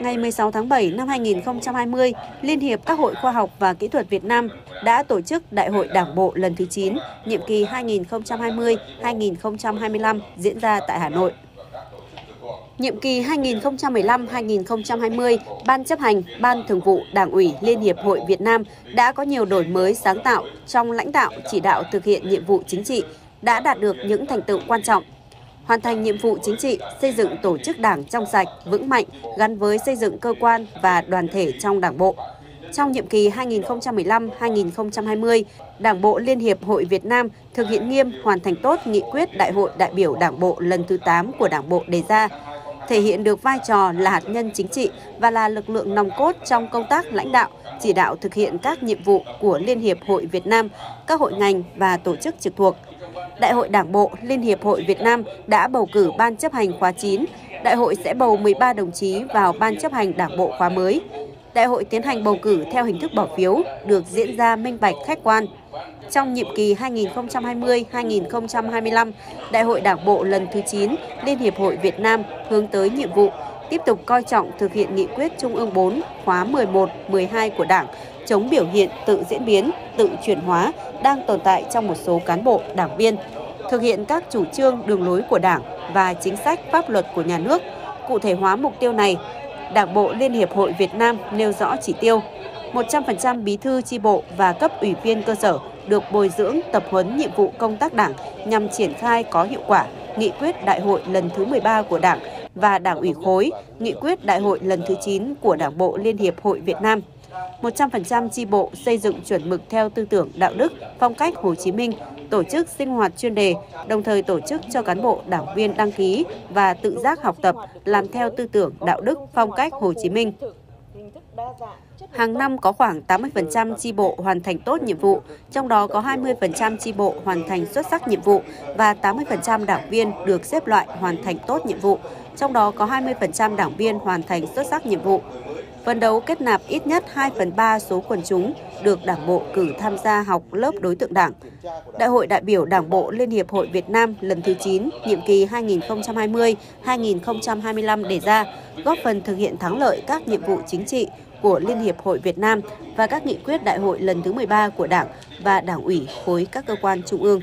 ngày 16 tháng 7 năm 2020, Liên hiệp các hội khoa học và kỹ thuật Việt Nam đã tổ chức Đại hội Đảng bộ lần thứ 9, nhiệm kỳ 2020-2025 diễn ra tại Hà Nội. Nhiệm kỳ 2015-2020, Ban chấp hành, Ban thường vụ Đảng ủy Liên hiệp Hội Việt Nam đã có nhiều đổi mới sáng tạo trong lãnh đạo chỉ đạo thực hiện nhiệm vụ chính trị, đã đạt được những thành tựu quan trọng hoàn thành nhiệm vụ chính trị, xây dựng tổ chức đảng trong sạch, vững mạnh gắn với xây dựng cơ quan và đoàn thể trong đảng bộ. Trong nhiệm kỳ 2015-2020, Đảng bộ Liên hiệp Hội Việt Nam thực hiện nghiêm hoàn thành tốt nghị quyết Đại hội đại biểu Đảng bộ lần thứ 8 của Đảng bộ đề ra, thể hiện được vai trò là hạt nhân chính trị và là lực lượng nòng cốt trong công tác lãnh đạo, chỉ đạo thực hiện các nhiệm vụ của Liên hiệp Hội Việt Nam, các hội ngành và tổ chức trực thuộc – Đại hội Đảng bộ Liên hiệp Hội Việt Nam đã bầu cử Ban chấp hành khóa 9. Đại hội sẽ bầu 13 đồng chí vào Ban chấp hành Đảng bộ khóa mới. Đại hội tiến hành bầu cử theo hình thức bỏ phiếu, được diễn ra minh bạch khách quan. Trong nhiệm kỳ 2020-2025, Đại hội Đảng bộ lần thứ 9 Liên hiệp Hội Việt Nam hướng tới nhiệm vụ tiếp tục coi trọng thực hiện nghị quyết Trung ương 4 khóa 11, 12 của Đảng, chống biểu hiện tự diễn biến, tự chuyển hóa đang tồn tại trong một số cán bộ, đảng viên, thực hiện các chủ trương, đường lối của Đảng và chính sách pháp luật của nhà nước. Cụ thể hóa mục tiêu này, Đảng bộ Liên hiệp Hội Việt Nam nêu rõ chỉ tiêu 100% bí thư chi bộ và cấp ủy viên cơ sở được bồi dưỡng tập huấn nhiệm vụ công tác đảng nhằm triển khai có hiệu quả nghị quyết đại hội lần thứ 13 của Đảng và Đảng ủy khối, nghị quyết đại hội lần thứ 9 của Đảng bộ Liên hiệp Hội Việt Nam. 100% chi bộ xây dựng chuẩn mực theo tư tưởng đạo đức, phong cách Hồ Chí Minh, tổ chức sinh hoạt chuyên đề, đồng thời tổ chức cho cán bộ đảng viên đăng ký và tự giác học tập, làm theo tư tưởng đạo đức, phong cách Hồ Chí Minh. Hàng năm có khoảng 80% chi bộ hoàn thành tốt nhiệm vụ, trong đó có 20% chi bộ hoàn thành xuất sắc nhiệm vụ và 80% đảng viên được xếp loại hoàn thành tốt nhiệm vụ, trong đó có 20% đảng viên hoàn thành xuất sắc nhiệm vụ. Phấn đấu kết nạp ít nhất 2 phần 3 số quần chúng được Đảng bộ cử tham gia học lớp đối tượng Đảng. Đại hội đại biểu Đảng bộ Liên hiệp Hội Việt Nam lần thứ 9, nhiệm kỳ 2020-2025 đề ra, góp phần thực hiện thắng lợi các nhiệm vụ chính trị của Liên hiệp Hội Việt Nam và các nghị quyết đại hội lần thứ 13 của Đảng và Đảng ủy khối các cơ quan trung ương.